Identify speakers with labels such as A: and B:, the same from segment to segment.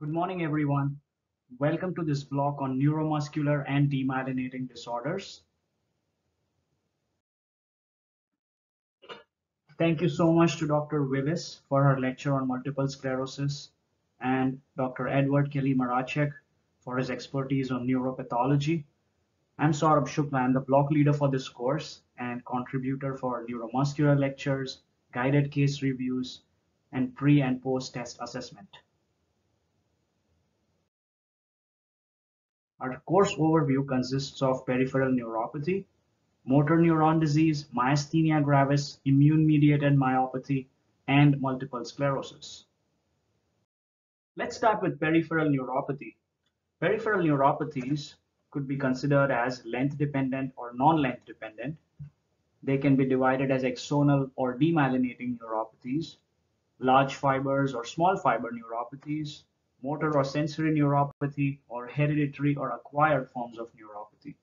A: Good morning, everyone. Welcome to this block on neuromuscular and demyelinating disorders. Thank you so much to Dr. Willis for her lecture on multiple sclerosis and Dr. Edward Kelly Marachek for his expertise on neuropathology. I'm Saurabh Shukla. The block leader for this course and contributor for neuromuscular lectures, guided case reviews, and pre and post test assessment. Our course overview consists of peripheral neuropathy, motor neuron disease, myasthenia gravis, immune-mediated myopathy, and multiple sclerosis. Let's start with peripheral neuropathy. Peripheral neuropathies could be considered as length-dependent or non-length dependent. They can be divided as axonal or demyelinating neuropathies, large fibers or small fiber neuropathies, motor or sensory neuropathy, or hereditary or acquired forms of neuropathy.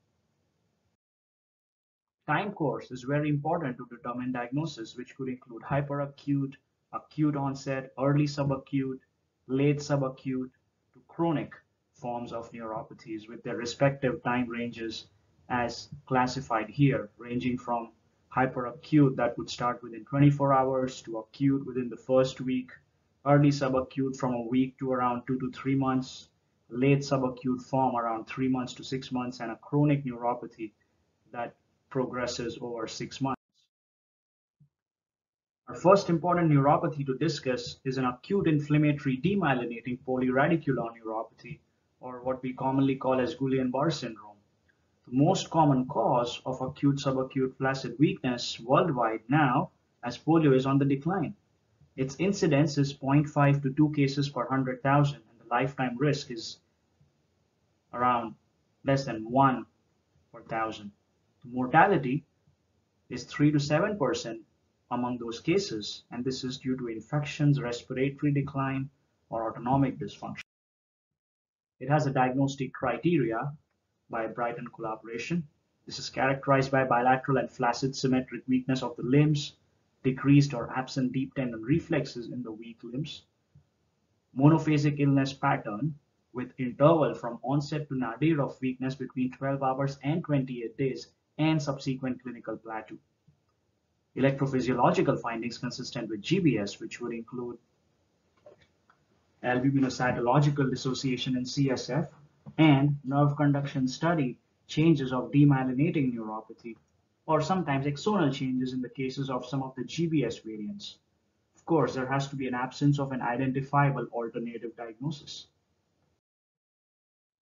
A: Time course is very important to determine diagnosis, which could include hyperacute, acute onset, early subacute, late subacute, to chronic forms of neuropathies with their respective time ranges as classified here, ranging from hyperacute that would start within 24 hours to acute within the first week, early subacute from a week to around two to three months, late subacute form around three months to six months, and a chronic neuropathy that progresses over six months. Our first important neuropathy to discuss is an acute inflammatory demyelinating polyradicular neuropathy, or what we commonly call as Guillain-Barré syndrome. The most common cause of acute subacute flaccid weakness worldwide now, as polio is on the decline. Its incidence is 0.5 to 2 cases per 100,000, and the lifetime risk is around less than 1 per 1,000. The Mortality is 3 to 7% among those cases, and this is due to infections, respiratory decline, or autonomic dysfunction. It has a diagnostic criteria by Brighton collaboration. This is characterized by bilateral and flaccid symmetric weakness of the limbs, decreased or absent deep tendon reflexes in the weak limbs, monophasic illness pattern with interval from onset to nadir of weakness between 12 hours and 28 days and subsequent clinical plateau. Electrophysiological findings consistent with GBS, which would include albuminocytological dissociation in CSF and nerve conduction study changes of demyelinating neuropathy or sometimes axonal changes in the cases of some of the GBS variants. Of course, there has to be an absence of an identifiable alternative diagnosis.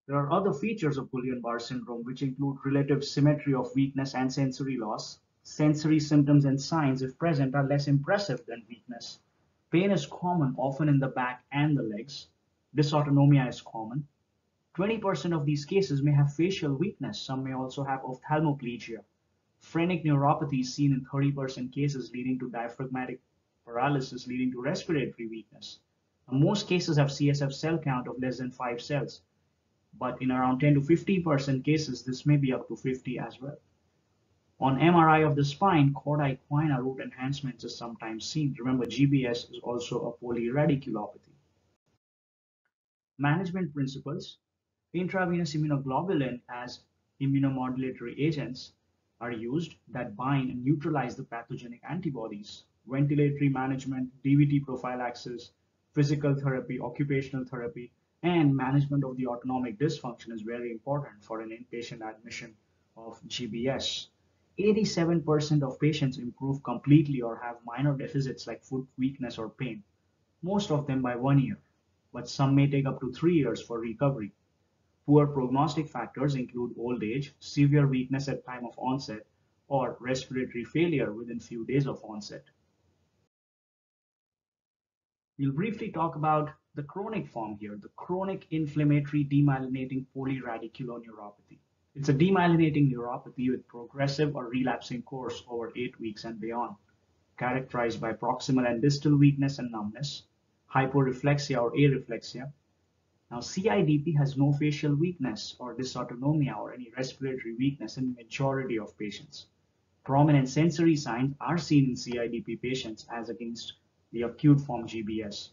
A: There are other features of Guillain-Barré syndrome which include relative symmetry of weakness and sensory loss. Sensory symptoms and signs, if present, are less impressive than weakness. Pain is common, often in the back and the legs. Dysautonomia is common. 20% of these cases may have facial weakness. Some may also have ophthalmoplegia. Phrenic neuropathy is seen in 30% cases leading to diaphragmatic paralysis leading to respiratory weakness. Now, most cases have CSF cell count of less than 5 cells, but in around 10 to 15% cases, this may be up to 50 as well. On MRI of the spine, cauda equina root enhancements is sometimes seen. Remember, GBS is also a polyradiculopathy. Management principles. Intravenous immunoglobulin as immunomodulatory agents are used that bind and neutralize the pathogenic antibodies. Ventilatory management, DVT prophylaxis, physical therapy, occupational therapy, and management of the autonomic dysfunction is very important for an inpatient admission of GBS. 87% of patients improve completely or have minor deficits like foot weakness or pain, most of them by one year, but some may take up to three years for recovery. Poor prognostic factors include old age, severe weakness at time of onset, or respiratory failure within few days of onset. We'll briefly talk about the chronic form here, the chronic inflammatory demyelinating polyradiculoneuropathy. It's a demyelinating neuropathy with progressive or relapsing course over eight weeks and beyond, characterized by proximal and distal weakness and numbness, hyporeflexia or areflexia, now, CIDP has no facial weakness or dysautonomia or any respiratory weakness in majority of patients. Prominent sensory signs are seen in CIDP patients as against the acute form GBS.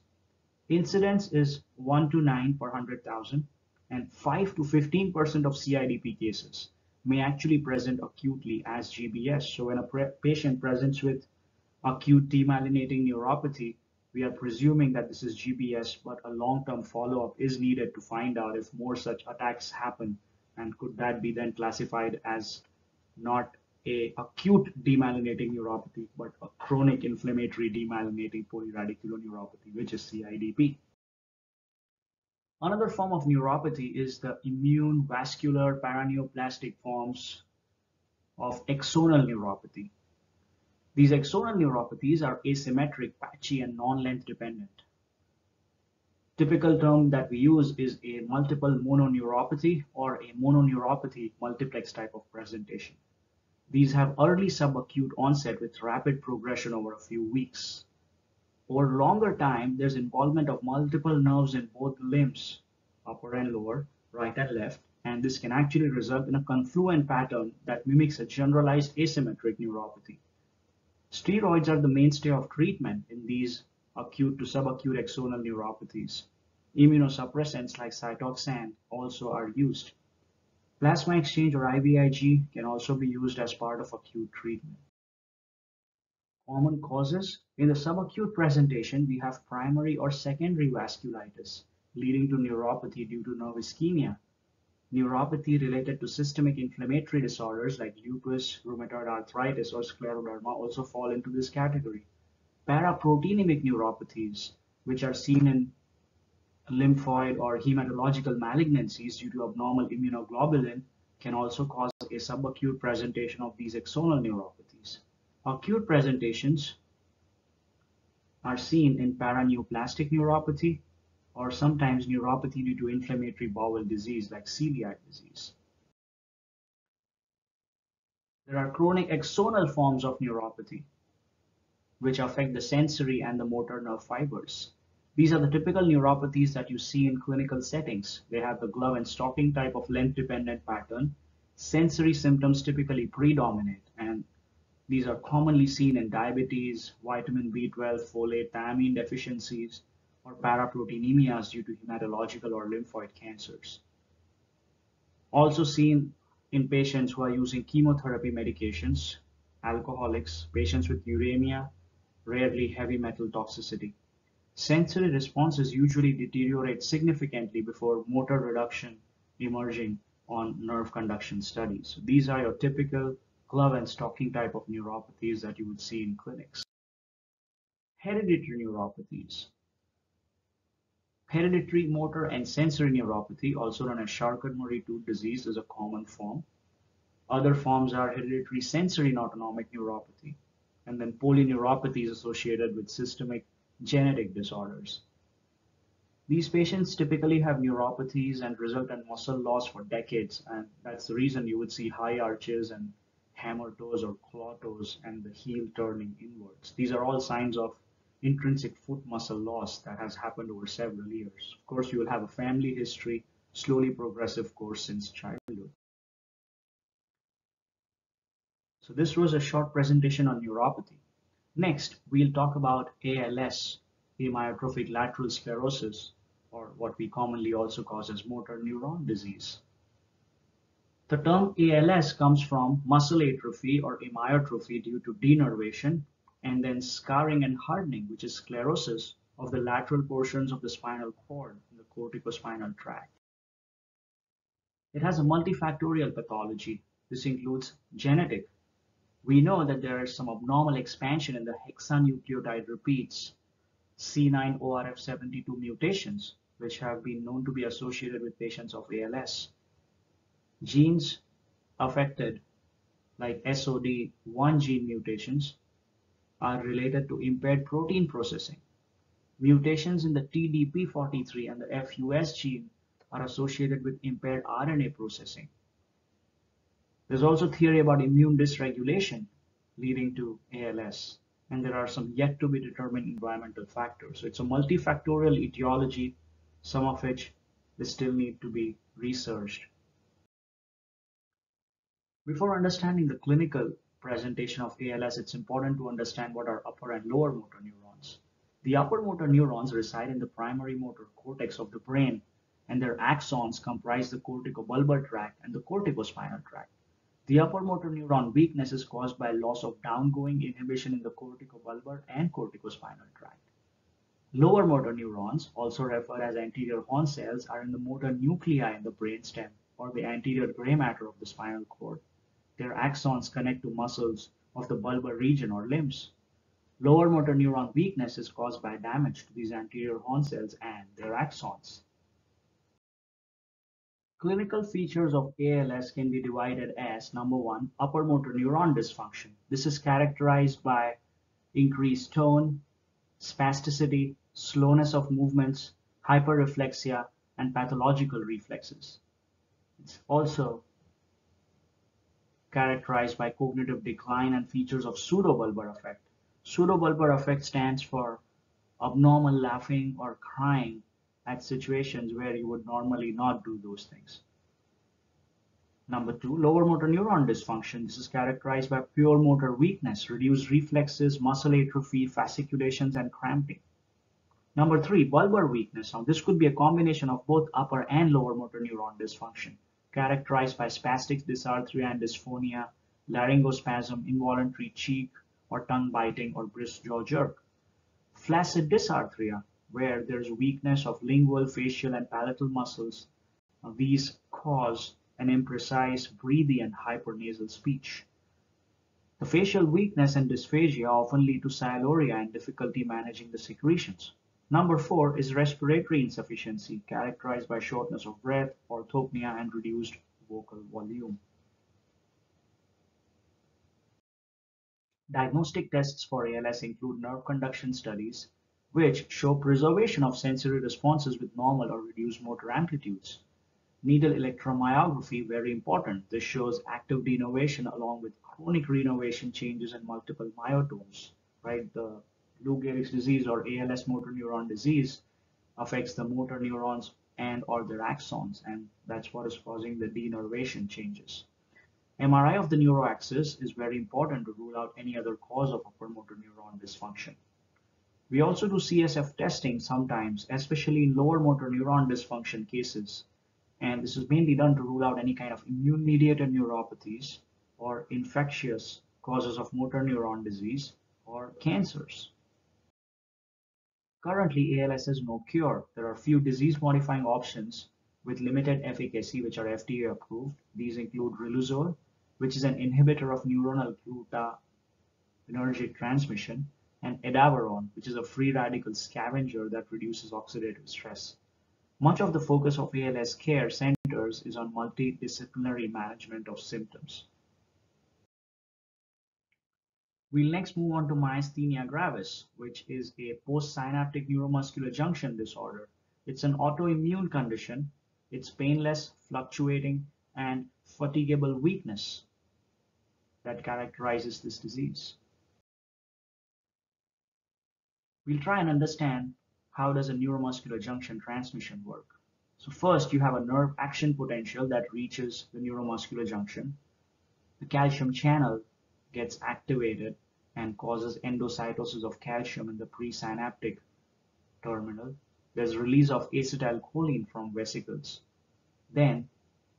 A: Incidence is 1 to 9 per 100,000 and 5 to 15% of CIDP cases may actually present acutely as GBS. So when a pre patient presents with acute demyelinating neuropathy, we are presuming that this is GBS, but a long-term follow-up is needed to find out if more such attacks happen and could that be then classified as not a acute demyelinating neuropathy, but a chronic inflammatory demyelinating polyradiculoneuropathy, which is CIDP. Another form of neuropathy is the immune vascular paraneoplastic forms of axonal neuropathy. These axonal neuropathies are asymmetric, patchy, and non-length dependent. Typical term that we use is a multiple mononeuropathy or a mononeuropathy multiplex type of presentation. These have early subacute onset with rapid progression over a few weeks. Over longer time, there's involvement of multiple nerves in both limbs, upper and lower, right and left, and this can actually result in a confluent pattern that mimics a generalized asymmetric neuropathy. Steroids are the mainstay of treatment in these acute to subacute axonal neuropathies. Immunosuppressants like cytoxan also are used. Plasma exchange or IVIG can also be used as part of acute treatment. Common causes in the subacute presentation, we have primary or secondary vasculitis leading to neuropathy due to nerve ischemia. Neuropathy related to systemic inflammatory disorders like lupus, rheumatoid arthritis, or scleroderma also fall into this category. Paraproteinemic neuropathies, which are seen in lymphoid or hematological malignancies due to abnormal immunoglobulin, can also cause a subacute presentation of these axonal neuropathies. Acute presentations are seen in paraneoplastic neuropathy or sometimes neuropathy due to inflammatory bowel disease like celiac disease. There are chronic axonal forms of neuropathy which affect the sensory and the motor nerve fibers. These are the typical neuropathies that you see in clinical settings. They have the glove and stocking type of length-dependent pattern. Sensory symptoms typically predominate and these are commonly seen in diabetes, vitamin B12, folate, thiamine deficiencies, or paraproteinemias due to hematological or lymphoid cancers. Also seen in patients who are using chemotherapy medications, alcoholics, patients with uremia, rarely heavy metal toxicity. Sensory responses usually deteriorate significantly before motor reduction emerging on nerve conduction studies. These are your typical glove and stocking type of neuropathies that you would see in clinics. Hereditary neuropathies. Hereditary motor and sensory neuropathy, also known as Charcot-Marie-Tooth disease, is a common form. Other forms are hereditary sensory autonomic neuropathy, and then polyneuropathy is associated with systemic genetic disorders. These patients typically have neuropathies and result in muscle loss for decades, and that's the reason you would see high arches and hammer toes or claw toes and the heel turning inwards. These are all signs of intrinsic foot muscle loss that has happened over several years. Of course, you will have a family history, slowly progressive course since childhood. So this was a short presentation on neuropathy. Next, we'll talk about ALS, amyotrophic lateral sclerosis, or what we commonly also call as motor neuron disease. The term ALS comes from muscle atrophy or amyotrophy due to denervation and then scarring and hardening, which is sclerosis of the lateral portions of the spinal cord in the corticospinal tract. It has a multifactorial pathology. This includes genetic. We know that there is some abnormal expansion in the hexanucleotide repeats C9orf72 mutations, which have been known to be associated with patients of ALS. Genes affected, like SOD1 gene mutations, are related to impaired protein processing. Mutations in the TDP43 and the FUS gene are associated with impaired RNA processing. There's also theory about immune dysregulation leading to ALS, and there are some yet to be determined environmental factors. So it's a multifactorial etiology, some of which they still need to be researched before understanding the clinical presentation of ALS, it's important to understand what are upper and lower motor neurons. The upper motor neurons reside in the primary motor cortex of the brain, and their axons comprise the corticobulbar tract and the corticospinal tract. The upper motor neuron weakness is caused by loss of downgoing inhibition in the corticobulbar and corticospinal tract. Lower motor neurons, also referred as anterior horn cells, are in the motor nuclei in the brainstem or the anterior gray matter of the spinal cord. Their axons connect to muscles of the bulbar region or limbs. Lower motor neuron weakness is caused by damage to these anterior horn cells and their axons. Clinical features of ALS can be divided as number one, upper motor neuron dysfunction. This is characterized by increased tone, spasticity, slowness of movements, hyperreflexia, and pathological reflexes. It's also characterized by cognitive decline and features of pseudobulbar affect. Pseudobulbar affect stands for abnormal laughing or crying at situations where you would normally not do those things. Number two, lower motor neuron dysfunction. This is characterized by pure motor weakness, reduced reflexes, muscle atrophy, fasciculations, and cramping. Number three, bulbar weakness. Now, this could be a combination of both upper and lower motor neuron dysfunction, characterized by spastic dysarthria and dysphonia, laryngospasm, involuntary cheek, or tongue biting or brisk jaw jerk. Flaccid dysarthria, where there's weakness of lingual, facial, and palatal muscles. These cause an imprecise, breathy, and hypernasal speech. The facial weakness and dysphagia often lead to sialorrhea and difficulty managing the secretions. Number four is respiratory insufficiency, characterized by shortness of breath, orthopnea, and reduced vocal volume. Diagnostic tests for ALS include nerve conduction studies, which show preservation of sensory responses with normal or reduced motor amplitudes. Needle electromyography, very important. This shows active denervation along with chronic reinnervation changes in multiple myotomes, right? The Lou Gehrig's disease or ALS motor neuron disease affects the motor neurons and or their axons, and that's what is causing the denervation changes. MRI of the neuroaxis is very important to rule out any other cause of upper motor neuron dysfunction. We also do CSF testing sometimes, especially in lower motor neuron dysfunction cases. And this is mainly done to rule out any kind of immune-mediated neuropathies or infectious causes of motor neuron disease or cancers. Currently, ALS has no cure. There are few disease-modifying options with limited efficacy which are FDA approved. These include riluzole, which is an inhibitor of neuronal glutaminergic transmission, and edaravone, which is a free radical scavenger that reduces oxidative stress. Much of the focus of ALS care centers is on multidisciplinary management of symptoms. We'll next move on to myasthenia gravis, which is a postsynaptic neuromuscular junction disorder. It's an autoimmune condition. It's painless, fluctuating, and fatigable weakness that characterizes this disease. We'll try and understand how does a neuromuscular junction transmission work. So first you have a nerve action potential that reaches the neuromuscular junction. The calcium channel gets activated and causes endocytosis of calcium in the presynaptic terminal. There's release of acetylcholine from vesicles. Then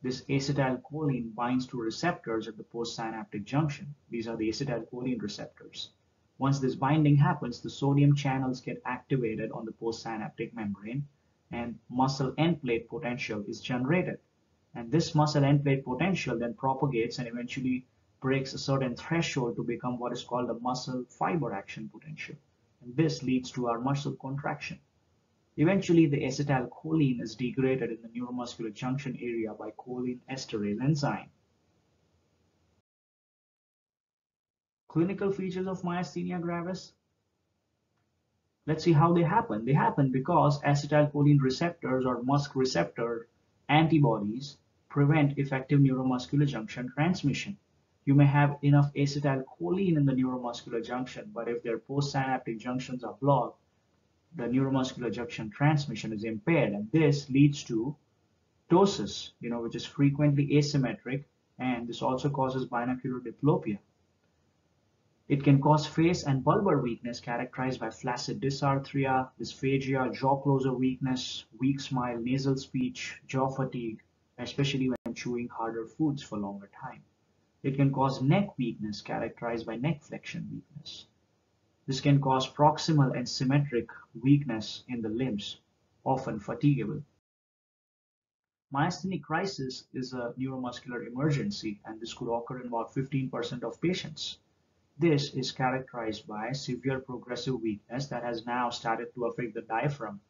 A: this acetylcholine binds to receptors at the postsynaptic junction. These are the acetylcholine receptors. Once this binding happens, the sodium channels get activated on the postsynaptic membrane and muscle end plate potential is generated. And this muscle end plate potential then propagates and eventually breaks a certain threshold to become what is called the muscle fiber action potential. And this leads to our muscle contraction. Eventually, the acetylcholine is degraded in the neuromuscular junction area by choline esterase enzyme. Clinical features of myasthenia gravis. Let's see how they happen. They happen because acetylcholine receptors or MuSK receptor antibodies prevent effective neuromuscular junction transmission. You may have enough acetylcholine in the neuromuscular junction, but if their postsynaptic junctions are blocked, the neuromuscular junction transmission is impaired and this leads to ptosis, you know, which is frequently asymmetric and this also causes binocular diplopia. It can cause face and bulbar weakness characterized by flaccid dysarthria, dysphagia, jaw closure weakness, weak smile, nasal speech, jaw fatigue, especially when chewing harder foods for longer time. It can cause neck weakness characterized by neck flexion weakness. This can cause proximal and symmetric weakness in the limbs, often fatigable. Myasthenic crisis is a neuromuscular emergency and this could occur in about 15% of patients. This is characterized by severe progressive weakness that has now started to affect the diaphragm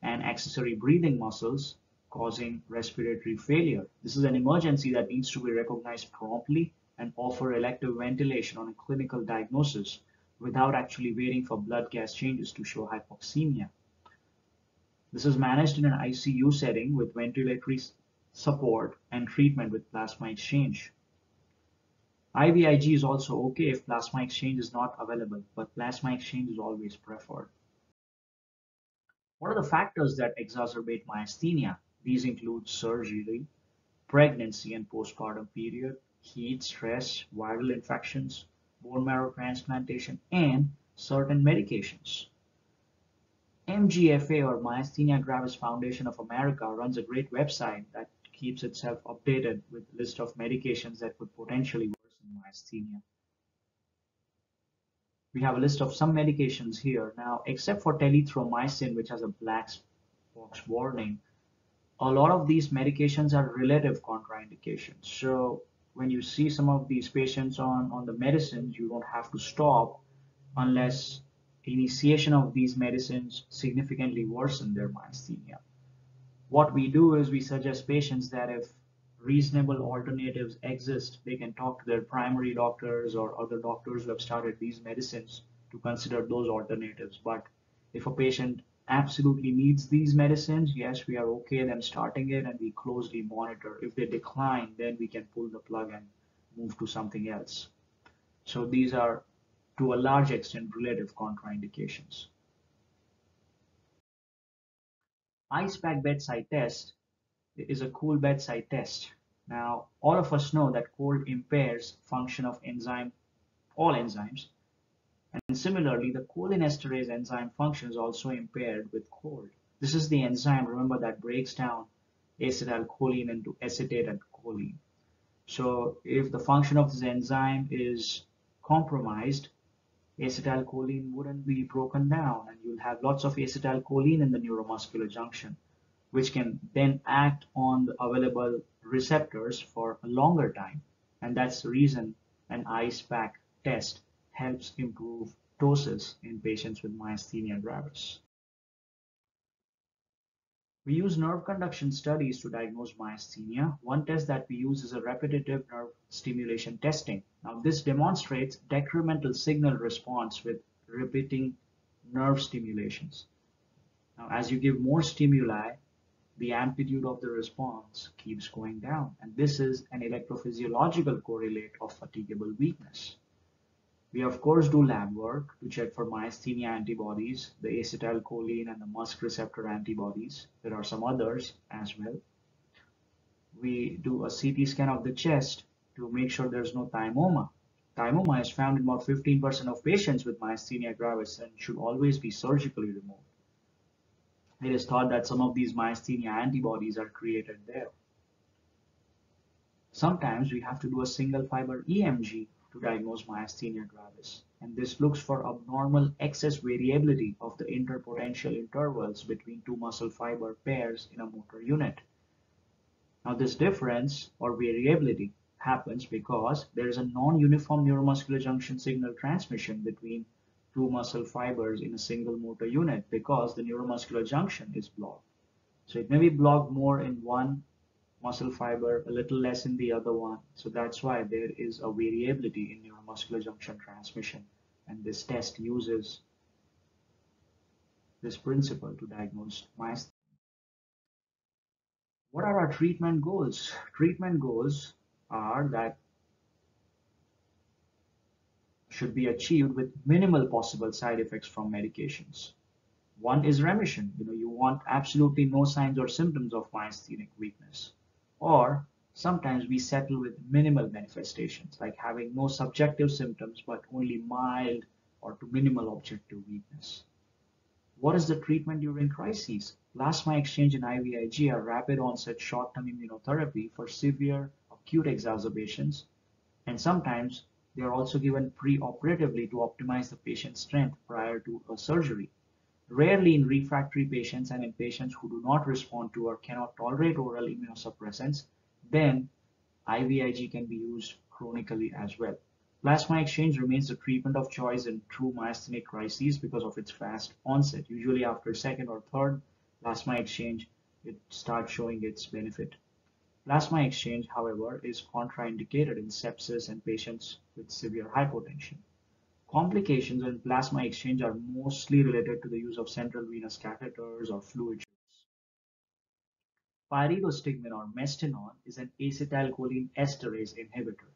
A: and accessory breathing muscles causing respiratory failure. This is an emergency that needs to be recognized promptly and offer elective ventilation on a clinical diagnosis without actually waiting for blood gas changes to show hypoxemia. This is managed in an ICU setting with ventilatory support and treatment with plasma exchange. IVIG is also okay if plasma exchange is not available, but plasma exchange is always preferred. What are the factors that exacerbate myasthenia? These include surgery, pregnancy and postpartum period, heat, stress, viral infections, bone marrow transplantation, and certain medications. MGFA or Myasthenia Gravis Foundation of America runs a great website that keeps itself updated with a list of medications that could potentially worsen myasthenia. We have a list of some medications here. Now, except for telithromycin, which has a black box warning, a lot of these medications are relative contraindications. So when you see some of these patients on, on the medicines, you don't have to stop unless initiation of these medicines significantly worsen their myasthenia. What we do is we suggest patients that if reasonable alternatives exist, they can talk to their primary doctors or other doctors who have started these medicines to consider those alternatives. But if a patient absolutely needs these medicines, yes, we are okay then starting it and we closely monitor. If they decline, then we can pull the plug and move to something else. So these are to a large extent relative contraindications. ICE-PACK bedside test is a cool bedside test. Now, all of us know that cold impairs function of enzyme, all enzymes, and similarly, the cholinesterase enzyme function is also impaired with cold. This is the enzyme, remember, that breaks down acetylcholine into acetate and choline. So if the function of this enzyme is compromised, acetylcholine wouldn't be broken down and you'll have lots of acetylcholine in the neuromuscular junction which can then act on the available receptors for a longer time and that's the reason an ICE-PACK test helps improve ptosis in patients with myasthenia gravis. We use nerve conduction studies to diagnose myasthenia. One test that we use is a repetitive nerve stimulation testing. Now this demonstrates decremental signal response with repeating nerve stimulations. Now as you give more stimuli, the amplitude of the response keeps going down. And this is an electrophysiological correlate of fatigable weakness. We of course do lab work to check for myasthenia antibodies, the acetylcholine and the musk receptor antibodies. There are some others as well. We do a CT scan of the chest to make sure there's no thymoma. Thymoma is found in about 15% of patients with myasthenia gravis and should always be surgically removed. It is thought that some of these myasthenia antibodies are created there. Sometimes we have to do a single fiber EMG to diagnose myasthenia gravis. And this looks for abnormal excess variability of the interpotential intervals between two muscle fiber pairs in a motor unit. Now this difference or variability happens because there is a non-uniform neuromuscular junction signal transmission between two muscle fibers in a single motor unit because the neuromuscular junction is blocked. So it may be blocked more in one muscle fiber, a little less in the other one. So that's why there is a variability in neuromuscular junction transmission. And this test uses this principle to diagnose myasthenia. What are our treatment goals? Treatment goals are that should be achieved with minimal possible side effects from medications. One is remission. You know, you want absolutely no signs or symptoms of myasthenic weakness or sometimes we settle with minimal manifestations, like having no subjective symptoms but only mild or to minimal objective weakness. What is the treatment during crises? Plasma exchange and IVIG are rapid onset short-term immunotherapy for severe acute exacerbations, and sometimes they are also given pre-operatively to optimize the patient's strength prior to a surgery. Rarely in refractory patients and in patients who do not respond to or cannot tolerate oral immunosuppressants, then IVIG can be used chronically as well. Plasma exchange remains the treatment of choice in true myasthenic crises because of its fast onset. Usually after second or third plasma exchange, it starts showing its benefit. Plasma exchange, however, is contraindicated in sepsis and patients with severe hypotension. Complications in plasma exchange are mostly related to the use of central venous catheters or fluid Pyridostigmine or mestinon is an acetylcholine esterase inhibitor.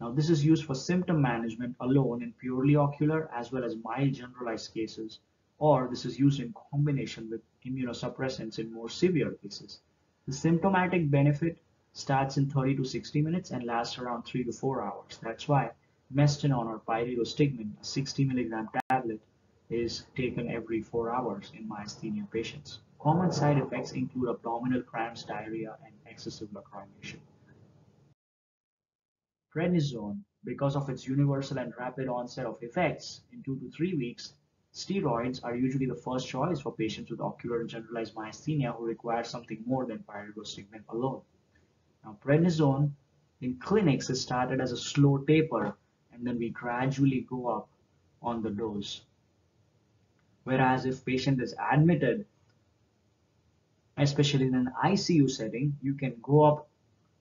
A: Now this is used for symptom management alone in purely ocular as well as mild generalized cases, or this is used in combination with immunosuppressants in more severe cases. The symptomatic benefit starts in 30 to 60 minutes and lasts around 3 to 4 hours. That's why mestinon or pyridostigmine, a 60 milligram tablet, is taken every 4 hours in myasthenia patients. Common side effects include abdominal cramps, diarrhea, and excessive lacrimation. Prednisone, because of its universal and rapid onset of effects in two to three weeks, steroids are usually the first choice for patients with ocular and generalized myasthenia who require something more than pyridostigmine alone. Now, prednisone in clinics is started as a slow taper, and then we gradually go up on the dose. Whereas if patient is admitted especially in an ICU setting, you can go up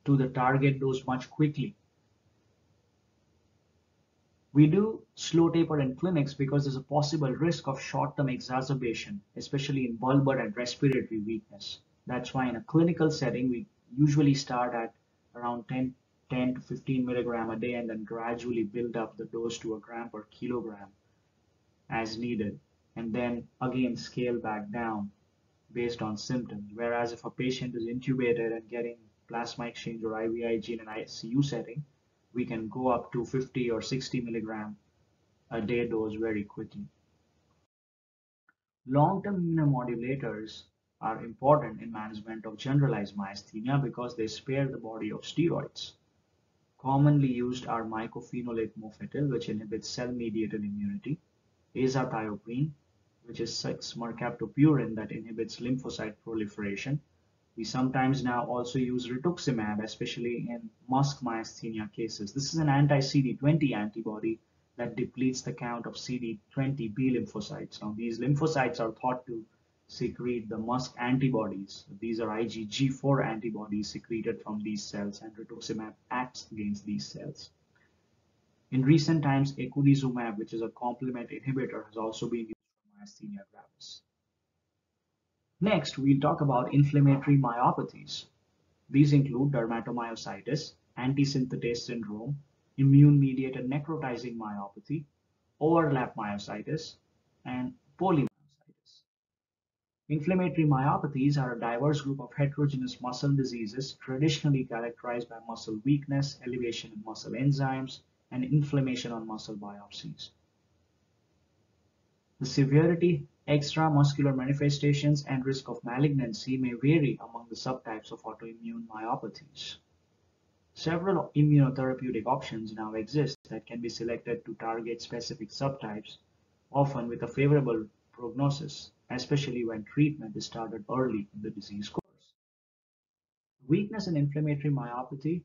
A: to the target dose much quickly. We do slow taper in clinics because there's a possible risk of short-term exacerbation, especially in bulbar and respiratory weakness. That's why in a clinical setting, we usually start at around 10, 10 to 15 milligram a day and then gradually build up the dose to a gram per kilogram as needed. And then again scale back down based on symptoms. Whereas if a patient is intubated and getting plasma exchange or IVIG in an ICU setting, we can go up to 50 or 60 milligram a day dose very quickly. Long-term immunomodulators are important in management of generalized myasthenia because they spare the body of steroids. Commonly used are mycophenolate mofetil, which inhibits cell-mediated immunity, azathioprine, which is 6-mercaptopurine that inhibits lymphocyte proliferation. We sometimes now also use rituximab, especially in MuSK myasthenia cases. This is an anti-CD20 antibody that depletes the count of CD20 B lymphocytes. Now, these lymphocytes are thought to secrete the MuSK antibodies. These are IgG4 antibodies secreted from these cells, and rituximab acts against these cells. In recent times, eculizumab, which is a complement inhibitor, has also been used for myasthenia gravis. Next, we'll talk about inflammatory myopathies. These include dermatomyositis, antisynthetase syndrome, immune-mediated necrotizing myopathy, overlap myositis, and polymyositis. Inflammatory myopathies are a diverse group of heterogeneous muscle diseases traditionally characterized by muscle weakness, elevation in muscle enzymes, and inflammation on muscle biopsies. The severity, extramuscular manifestations, and risk of malignancy may vary among the subtypes of autoimmune myopathies. Several immunotherapeutic options now exist that can be selected to target specific subtypes, often with a favorable prognosis, especially when treatment is started early in the disease course. Weakness in inflammatory myopathy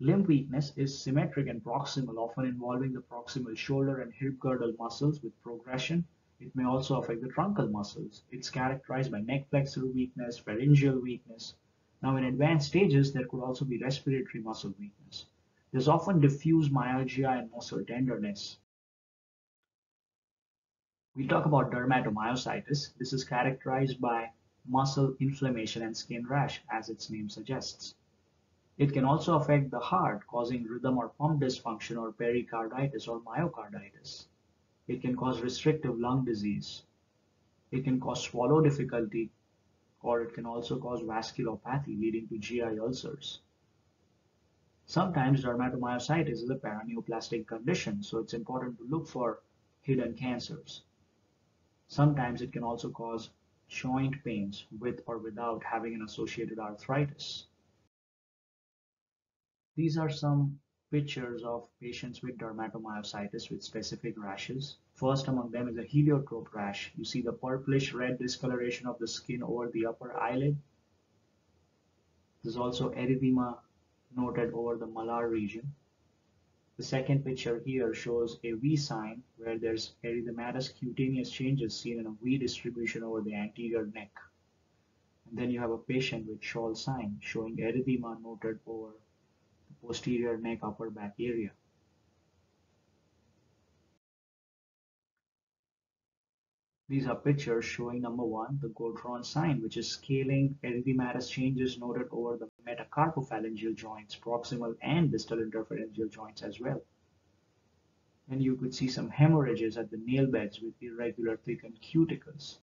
A: Limb weakness is symmetric and proximal, often involving the proximal shoulder and hip girdle muscles with progression it may also affect the truncal muscles. It's characterized by neck flexor weakness, pharyngeal weakness. Now, in advanced stages, there could also be respiratory muscle weakness. There's often diffuse myalgia and muscle tenderness. We talk about dermatomyositis. This is characterized by muscle inflammation and skin rash, as its name suggests. It can also affect the heart, causing rhythm or pump dysfunction or pericarditis or myocarditis. It can cause restrictive lung disease. It can cause swallow difficulty, or it can also cause vasculopathy leading to GI ulcers. Sometimes dermatomyositis is a paraneoplastic condition, so it's important to look for hidden cancers. Sometimes it can also cause joint pains with or without having an associated arthritis. These are some pictures of patients with dermatomyositis with specific rashes. First among them is a heliotrope rash. You see the purplish red discoloration of the skin over the upper eyelid. There's also erythema noted over the malar region. The second picture here shows a V sign where there's erythematous cutaneous changes seen in a V distribution over the anterior neck. And then you have a patient with shawl sign showing erythema noted over the posterior neck upper back area. These are pictures showing number one, the Gottron sign, which is scaling erythematous changes noted over the metacarpophalangeal joints, proximal and distal interphalangeal joints as well. And you could see some hemorrhages at the nail beds with irregular thickened cuticles.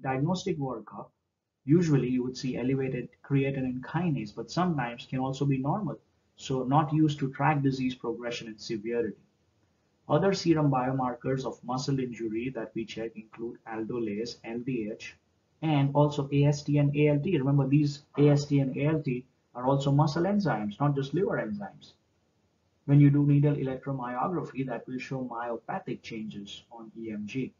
A: Diagnostic workup, usually you would see elevated creatinine kinase, but sometimes can also be normal, so not used to track disease progression and severity. Other serum biomarkers of muscle injury that we check include aldolase, LDH, and also AST and ALT. Remember, these AST and ALT are also muscle enzymes, not just liver enzymes. When you do needle electromyography, that will show myopathic changes on EMG.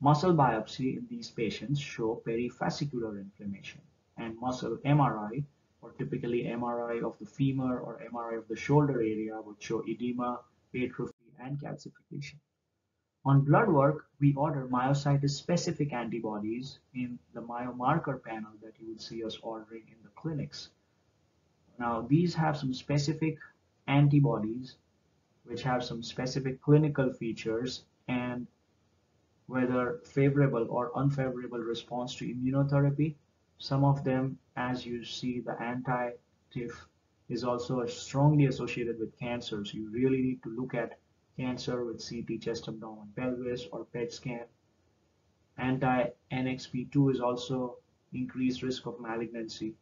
A: Muscle biopsy in these patients show perifascicular inflammation, and muscle MRI, or typically MRI of the femur or MRI of the shoulder area, would show edema, atrophy, and calcification. On blood work, we order myositis-specific antibodies in the biomarker panel that you would see us ordering in the clinics. Now, these have some specific antibodies which have some specific clinical features and whether favorable or unfavorable response to immunotherapy. Some of them, as you see, the anti-TIF is also strongly associated with cancer. So you really need to look at cancer with CT chest abdomen pelvis or PET scan. Anti-NXP2 is also increased risk of malignancy.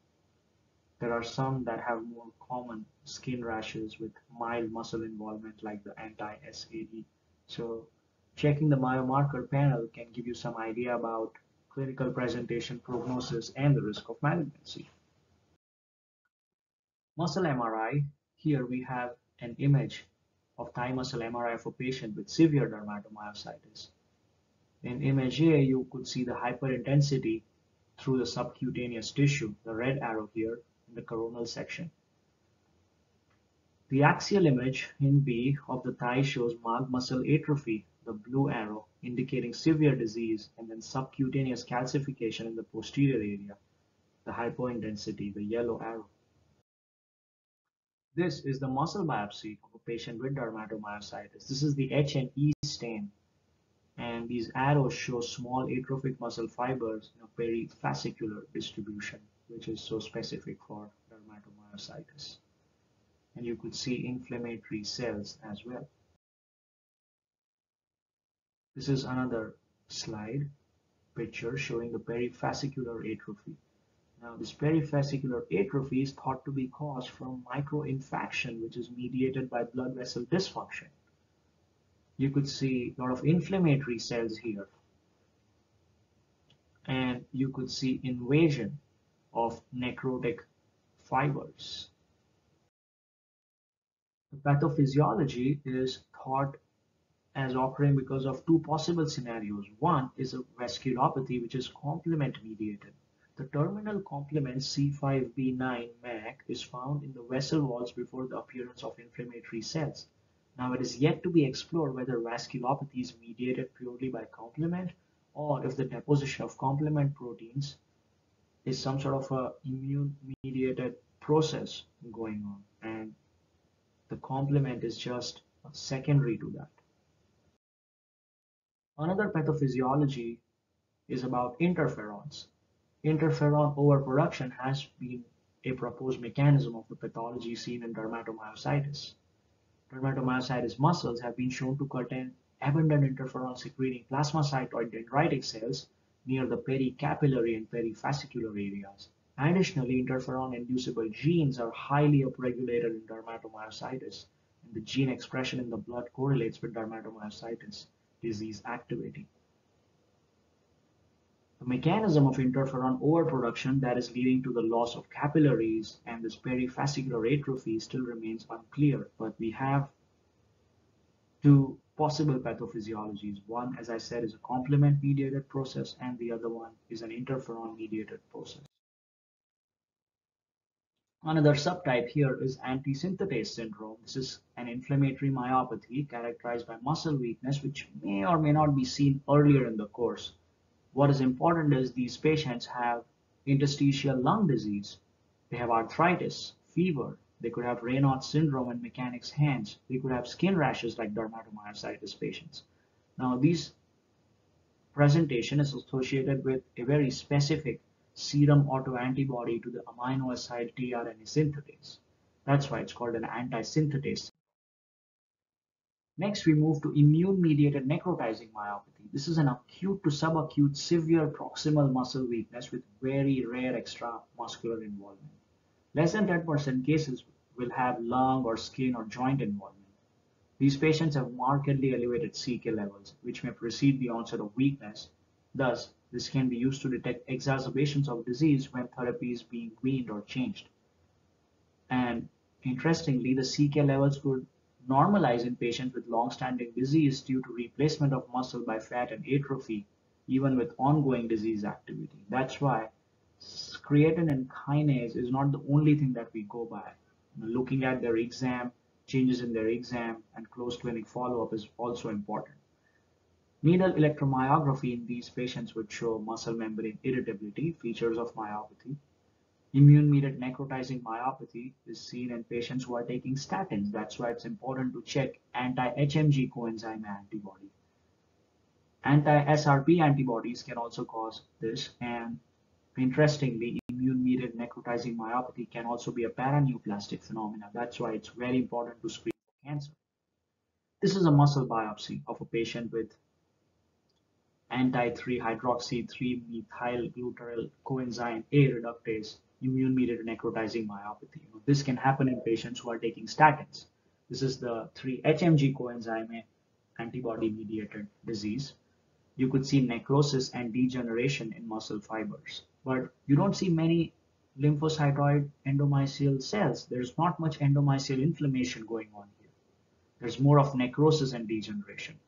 A: There are some that have more common skin rashes with mild muscle involvement like the anti-SAE. So checking the biomarker panel can give you some idea about clinical presentation prognosis and the risk of malignancy. Muscle MRI, here we have an image of thigh muscle MRI for patient with severe dermatomyositis. In image A, you could see the hyperintensity through the subcutaneous tissue, the red arrow here in the coronal section. The axial image in B of the thigh shows marked muscle atrophy, the blue arrow indicating severe disease, and then subcutaneous calcification in the posterior area, the hypointensity, the yellow arrow. This is the muscle biopsy of a patient with dermatomyositis. This is the H and E stain. And these arrows show small atrophic muscle fibers in a perifascicular distribution, which is so specific for dermatomyositis. And you could see inflammatory cells as well. This is another slide picture showing the perifascicular atrophy. Now, this perifascicular atrophy is thought to be caused from microinfarction, which is mediated by blood vessel dysfunction. You could see a lot of inflammatory cells here. And you could see invasion of necrotic fibers. The pathophysiology is thought as occurring because of two possible scenarios. One is a vasculopathy, which is complement mediated. The terminal complement C5b9 MAC is found in the vessel walls before the appearance of inflammatory cells. Now it is yet to be explored whether vasculopathy is mediated purely by complement or if the deposition of complement proteins is some sort of a immune mediated process going on and the complement is just secondary to that. Another pathophysiology is about interferons interferon overproduction has been a proposed mechanism of the pathology seen in dermatomyositis. Dermatomyositis muscles have been shown to contain abundant interferon secreting plasmacytoid dendritic cells near the pericapillary and perifascicular areas. Additionally, interferon-inducible genes are highly upregulated in dermatomyositis, and the gene expression in the blood correlates with dermatomyositis disease activity. The mechanism of interferon overproduction that is leading to the loss of capillaries and this perifascicular atrophy still remains unclear, but we have two possible pathophysiologies. One, as I said, is a complement mediated process, and the other one is an interferon mediated process. Another subtype here is antisynthetase syndrome. This is an inflammatory myopathy characterized by muscle weakness, which may or may not be seen earlier in the course. What is important is these patients have interstitial lung disease. They have arthritis, fever. They could have Raynaud's syndrome and mechanic's hands. They could have skin rashes like dermatomyositis patients. Now, these presentation is associated with a very specific serum autoantibody to the amino acid tRNA synthetase. That's why it's called an antisynthetase. Next, we move to immune-mediated necrotizing myopathy. This is an acute to subacute severe proximal muscle weakness with very rare extramuscular involvement. Less than 10% cases will have lung or skin or joint involvement. These patients have markedly elevated CK levels, which may precede the onset of weakness. Thus, this can be used to detect exacerbations of disease when therapy is being weaned or changed. And interestingly, the CK levels could normalize in patients with long-standing disease due to replacement of muscle by fat and atrophy, even with ongoing disease activity. That's why creatine kinase is not the only thing that we go by. Looking at their exam, changes in their exam, and close clinic follow-up is also important. Needle electromyography in these patients would show muscle membrane irritability, features of myopathy. Immune-mediated necrotizing myopathy is seen in patients who are taking statins. That's why it's important to check anti-HMG coenzyme antibody. Anti-SRP antibodies can also cause this, and interestingly, immune-mediated necrotizing myopathy can also be a paraneoplastic phenomenon. That's why it's very important to screen for cancer. This is a muscle biopsy of a patient with anti-3-hydroxy-3-methyl coenzyme A reductase immune-mediated necrotizing myopathy. This can happen in patients who are taking statins. This is the 3-HMG coenzyme antibody-mediated disease. You could see necrosis and degeneration in muscle fibers, but you don't see many lymphocytoid endomysial cells. There's not much endomysial inflammation going on here. There's more of necrosis and degeneration.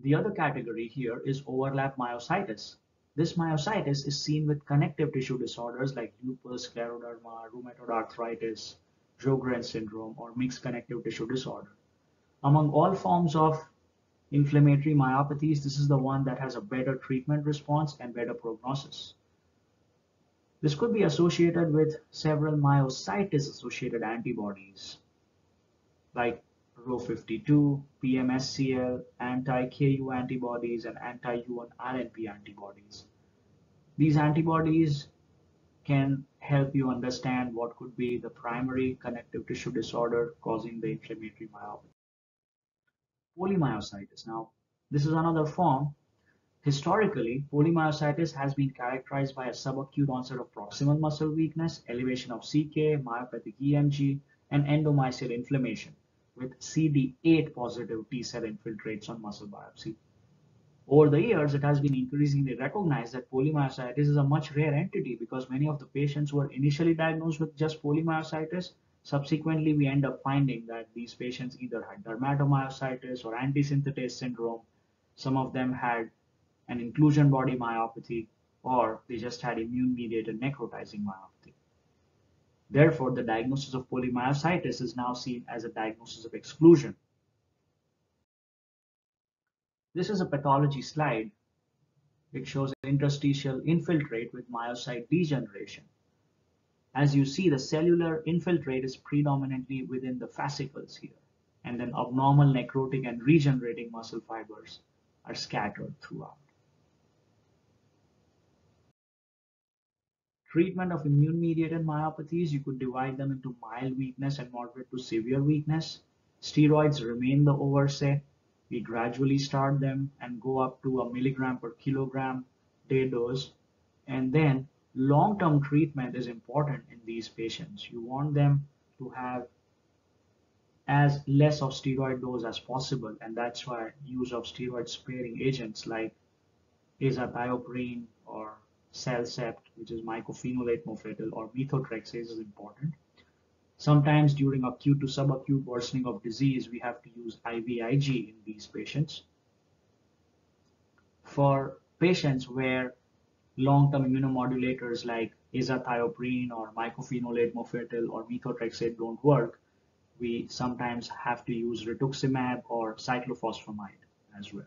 A: The other category here is overlap myositis. This myositis is seen with connective tissue disorders like lupus, scleroderma, rheumatoid arthritis, Sjogren syndrome, or mixed connective tissue disorder. Among all forms of inflammatory myopathies, this is the one that has a better treatment response and better prognosis. This could be associated with several myositis-associated antibodies like Ro52, PM-Scl, anti-KU antibodies, and anti-U1 RNP antibodies. These antibodies can help you understand what could be the primary connective tissue disorder causing the inflammatory myopathy. Polymyositis. Now, this is another form. Historically, polymyositis has been characterized by a subacute onset of proximal muscle weakness, elevation of CK, myopathic EMG, and endomysial inflammation with CD8 positive T cell infiltrates on muscle biopsy. Over the years, it has been increasingly recognized that polymyositis is a much rare entity because many of the patients were initially diagnosed with just polymyositis, subsequently we end up finding that these patients either had dermatomyositis or antisynthetase syndrome. Some of them had an inclusion body myopathy, or they just had immune-mediated necrotizing myopathy. Therefore, the diagnosis of polymyositis is now seen as a diagnosis of exclusion. This is a pathology slide. It shows an interstitial infiltrate with myocyte degeneration. As you see, the cellular infiltrate is predominantly within the fascicles here, and then abnormal necrotic and regenerating muscle fibers are scattered throughout. Treatment of immune-mediated myopathies, you could divide them into mild weakness and moderate to severe weakness. Steroids remain the oversay. We gradually start them and go up to a milligram per kilogram day dose And then long-term treatment is important in these patients. You want them to have as less of steroid dose as possible and that's why use of steroid sparing agents like azathioprine or CellCept which is mycophenolate mofetil or methotrexate is important. Sometimes during acute to subacute worsening of disease we have to use IVIG in these patients. For patients where long-term immunomodulators like azathioprine or mycophenolate mofetil or methotrexate don't work, we sometimes have to use rituximab or cyclophosphamide as well.